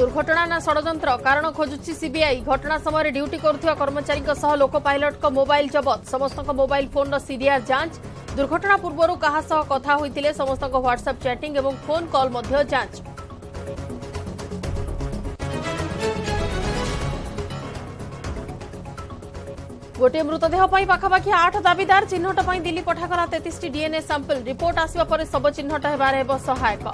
দুর্ঘটনা না ষড়যন্ত্র কারণ খোঁজুছি সিবিআই ঘটনা সময় ডিউটি করুথিবা কর্মচারী সহ লোক পাইলটক মোবাইল জবত সমস্ত মোবাইল ফোনর সিডিআর যাঞ্চ দুর্ঘটনা পূর্বর কাহা সহ কথা হয়েছিল সমস্ত হোয়াটসঅ্যাপ চ্যাটিং এবং ফোন কল মধ্য যাঞ্চ গোটিয়ে মৃতদেহ পাখাপাখি আট দাবিদার চিহ্নট দিল্লি পঠাগলা তেত্রিশটি ডিএনএ স্যাম্পল রিপোর্ট আসবা পরে শব চিহ্নট হবার হব সহায়ক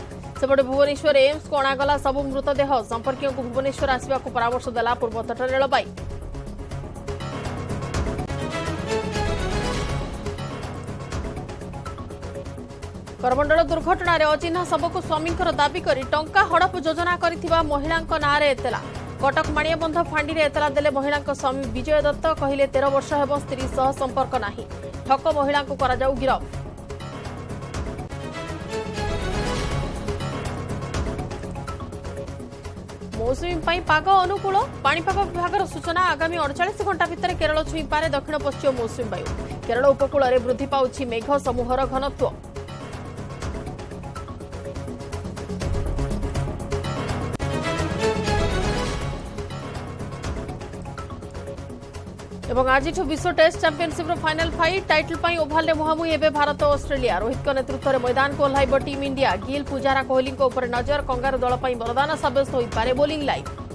ସେପଟେ ଭୁବନେଶ୍ୱର ଏମ୍ସକୁ ଅଣାଗଲା ସବୁ ମୃତଦେହ ସମ୍ପର୍କୀୟଙ୍କୁ ଭୁବନେଶ୍ୱର ଆସିବାକୁ ପରାମର୍ଶ ଦେଲା ପୂର୍ବତଟ ରେଳବାଇ କରମଣ୍ଡଳ ଦୁର୍ଘଟଣାରେ ଅଚିହ୍ନା ଶବକୁ ସ୍ୱାମୀଙ୍କର ଦାବି କରି ଟଙ୍କା ହଡପ ଯୋଜନା କରିଥିବା ମହିଳାଙ୍କ ନାଁରେ ଏତଲା କଟକ ମାଣିଆବନ୍ଧ ଫାଣ୍ଡିରେ ଏତଲା ଦେଲେ ମହିଳାଙ୍କ ସ୍ୱାମୀ ବିଜୟ ଦତ୍ତ କହିଲେ ତେର ବର୍ଷ ହେବ ସ୍ତ୍ରୀ ସହ ସମ୍ପର୍କ ନାହିଁ ଠକ ମହିଳାଙ୍କୁ କରାଯାଉ ଗିରଫ ମୌସୁମୀ ପାଇଁ ପାଗ ଅନୁକୂଳ ପାଣିପାଗ ବିଭାଗର ସୂଚନା ଆଗାମୀ ଅଡ଼ଚାଳିଶ ଘଣ୍ଟା ଭିତରେ କେରଳ ଛୁଇଁପାରେ ଦକ୍ଷିଣ ପଶ୍ଚିମ ମୌସୁମୀ ବାୟୁ କେରଳ ଉପକୂଳରେ ବୃଦ୍ଧି ପାଉଛି ମେଘ ସମୂହର ଘନତ୍ୱ এবং ଆଜିଠୁ ବିଶ୍ୱ ଟେଷ୍ଟ ଚାମ୍ପିୟନସିପ୍ର ଫାଇନାଲ ଫାଇଟ୍ ଟାଇଟଲ ପାଇଁ ଓଭାଲରେ ମୁହାଁମୁହିଁ ହେବେ ଭାରତ ଓ ଅଷ୍ଟ୍ରେଲିଆ ରୋହିତଙ୍କ ନେତୃତ୍ୱରେ ମଇଦାନକୁ ଓହ୍ଲାଇବ ଟିମ୍ ଇଣ୍ଡିଆ ଗିଲ୍ ପୂଜାରା କୋହଲିଙ୍କ ଉପରେ ନଜର କଙ୍ଗାରୁ ଦଳ ପାଇଁ ବରଦାନ ସାବ୍ୟସ୍ତ ହୋଇପାରେ ବୋଲିଂ ଲାଇନ୍